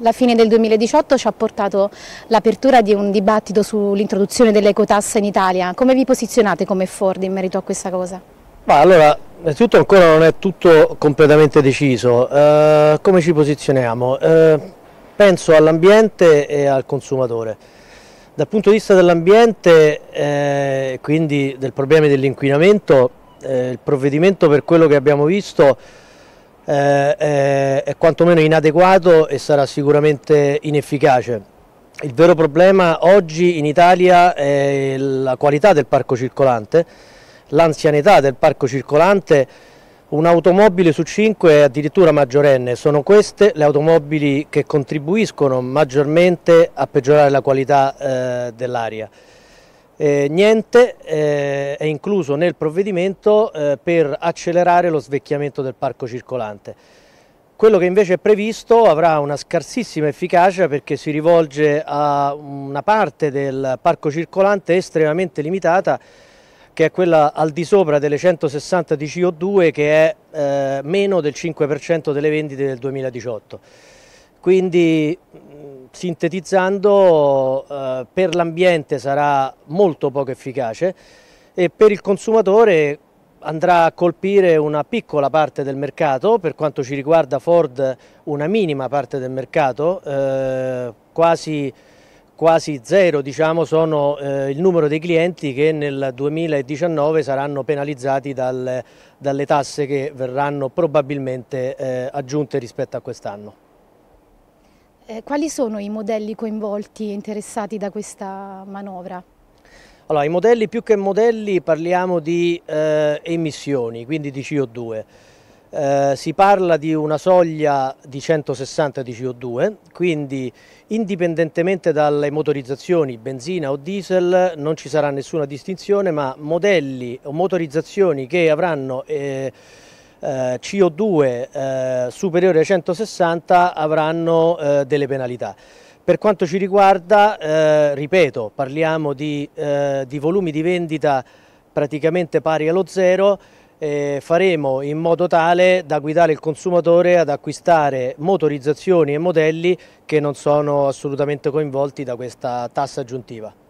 La fine del 2018 ci ha portato l'apertura di un dibattito sull'introduzione dell'ecotassa in Italia. Come vi posizionate come Ford in merito a questa cosa? Ma allora, innanzitutto ancora non è tutto completamente deciso. Eh, come ci posizioniamo? Eh, penso all'ambiente e al consumatore. Dal punto di vista dell'ambiente, eh, quindi del problema dell'inquinamento, eh, il provvedimento per quello che abbiamo visto eh, è, è quantomeno inadeguato e sarà sicuramente inefficace. Il vero problema oggi in Italia è la qualità del parco circolante, l'anzianità del parco circolante, un'automobile su cinque è addirittura maggiorenne, sono queste le automobili che contribuiscono maggiormente a peggiorare la qualità eh, dell'aria. Eh, niente eh, è incluso nel provvedimento eh, per accelerare lo svecchiamento del parco circolante. Quello che invece è previsto avrà una scarsissima efficacia perché si rivolge a una parte del parco circolante estremamente limitata che è quella al di sopra delle 160 di CO2 che è eh, meno del 5% delle vendite del 2018. Quindi sintetizzando eh, per l'ambiente sarà molto poco efficace e per il consumatore andrà a colpire una piccola parte del mercato, per quanto ci riguarda Ford una minima parte del mercato, eh, quasi, quasi, zero diciamo, sono eh, il numero dei clienti che nel 2019 saranno penalizzati dal, dalle tasse che verranno probabilmente eh, aggiunte rispetto a quest'anno. Eh, quali sono i modelli coinvolti e interessati da questa manovra? Allora, i modelli più che modelli parliamo di eh, emissioni, quindi di CO2. Eh, si parla di una soglia di 160 di CO2, quindi indipendentemente dalle motorizzazioni benzina o diesel non ci sarà nessuna distinzione, ma modelli o motorizzazioni che avranno eh, eh, CO2 eh, superiore ai 160 avranno eh, delle penalità. Per quanto ci riguarda, eh, ripeto, parliamo di, eh, di, volumi di vendita praticamente pari allo zero, eh, faremo in modo tale da guidare il consumatore ad acquistare motorizzazioni e modelli che non sono assolutamente coinvolti da questa tassa aggiuntiva.